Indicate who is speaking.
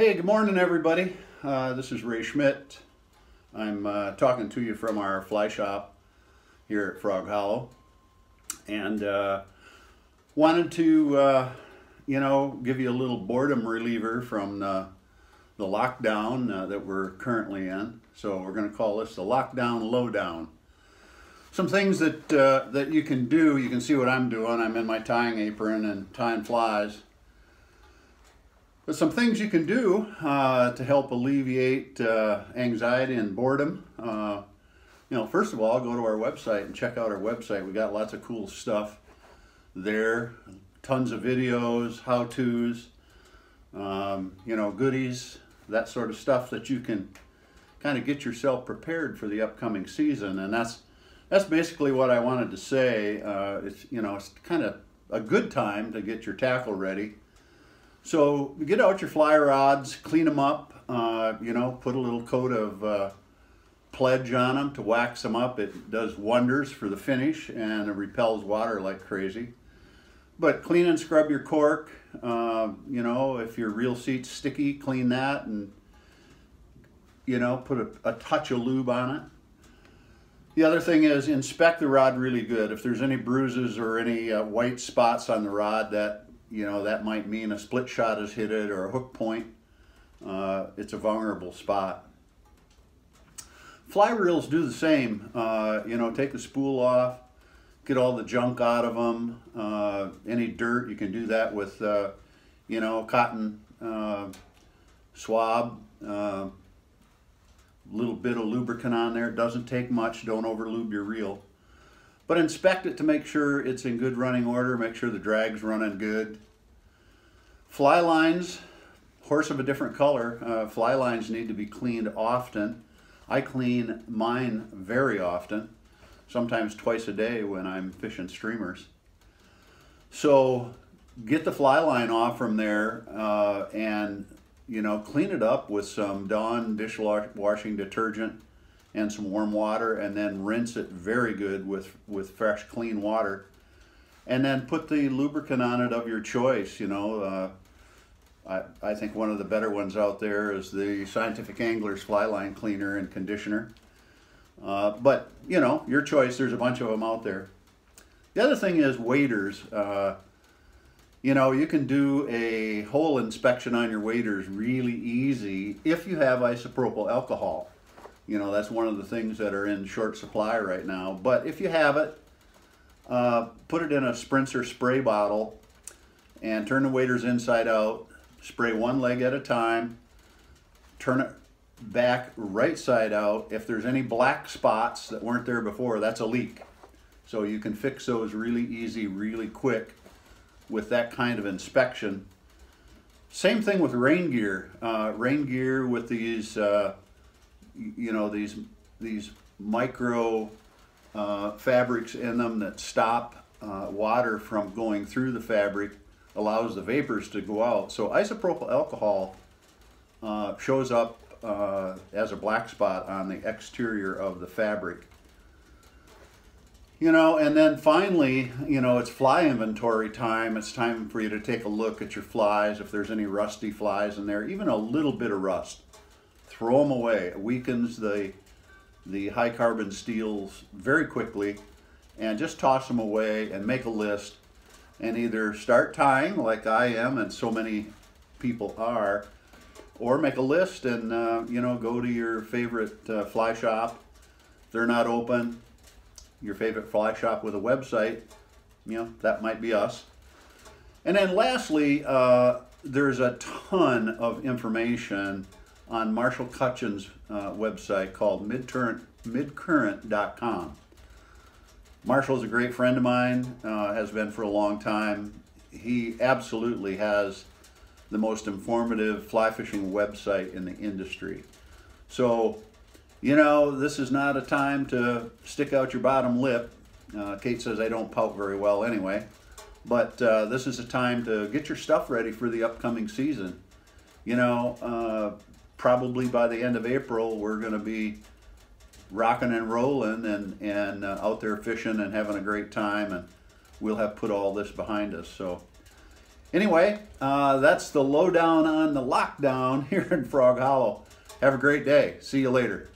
Speaker 1: Hey, good morning, everybody. Uh, this is Ray Schmidt. I'm uh, talking to you from our fly shop here at Frog Hollow, and uh, wanted to, uh, you know, give you a little boredom reliever from the, the lockdown uh, that we're currently in. So we're going to call this the lockdown lowdown. Some things that uh, that you can do. You can see what I'm doing. I'm in my tying apron and tying flies. But some things you can do uh, to help alleviate uh, anxiety and boredom. Uh, you know, first of all, go to our website and check out our website. We got lots of cool stuff there, tons of videos, how-tos, um, you know, goodies, that sort of stuff that you can kind of get yourself prepared for the upcoming season. And that's that's basically what I wanted to say. Uh, it's you know, it's kind of a good time to get your tackle ready so get out your fly rods, clean them up, uh, you know, put a little coat of uh, pledge on them to wax them up. It does wonders for the finish and it repels water like crazy. But clean and scrub your cork. Uh, you know, if your reel seat's sticky, clean that and, you know, put a, a touch of lube on it. The other thing is inspect the rod really good. If there's any bruises or any uh, white spots on the rod, that you know, that might mean a split shot has hit it or a hook point. Uh, it's a vulnerable spot. Fly reels do the same. Uh, you know, take the spool off, get all the junk out of them. Uh, any dirt, you can do that with, uh, you know, cotton uh, swab. Uh, little bit of lubricant on there. Doesn't take much. Don't over lube your reel. But inspect it to make sure it's in good running order, make sure the drag's running good. Fly lines, horse of a different color, uh, fly lines need to be cleaned often. I clean mine very often, sometimes twice a day when I'm fishing streamers. So get the fly line off from there uh, and you know clean it up with some Dawn dishwashing detergent and some warm water and then rinse it very good with, with fresh clean water. And then put the lubricant on it of your choice, you know. Uh, I, I think one of the better ones out there is the Scientific Anglers Fly Line Cleaner and Conditioner. Uh, but, you know, your choice, there's a bunch of them out there. The other thing is waders. Uh, you know, you can do a whole inspection on your waders really easy if you have isopropyl alcohol. You know, that's one of the things that are in short supply right now. But if you have it, uh, put it in a Sprinzer spray bottle and turn the waders inside out. Spray one leg at a time. Turn it back right side out. If there's any black spots that weren't there before, that's a leak. So you can fix those really easy, really quick with that kind of inspection. Same thing with rain gear. Uh, rain gear with these uh, you know these these micro uh, fabrics in them that stop uh, water from going through the fabric allows the vapors to go out. So isopropyl alcohol uh, shows up uh, as a black spot on the exterior of the fabric. You know and then finally you know it's fly inventory time. It's time for you to take a look at your flies if there's any rusty flies in there even a little bit of rust throw them away. It weakens the, the high carbon steels very quickly and just toss them away and make a list and either start tying like I am and so many people are or make a list and uh, you know go to your favorite uh, fly shop. They're not open. Your favorite fly shop with a website you know that might be us. And then lastly uh, there's a ton of information on Marshall Cutchin's uh, website called midcurrent, midcurrent.com. Marshall is a great friend of mine, uh, has been for a long time. He absolutely has the most informative fly fishing website in the industry. So, you know, this is not a time to stick out your bottom lip. Uh, Kate says I don't pout very well anyway. But uh, this is a time to get your stuff ready for the upcoming season. You know, uh, probably by the end of April, we're going to be rocking and rolling and, and uh, out there fishing and having a great time. And we'll have put all this behind us. So anyway, uh, that's the lowdown on the lockdown here in Frog Hollow. Have a great day. See you later.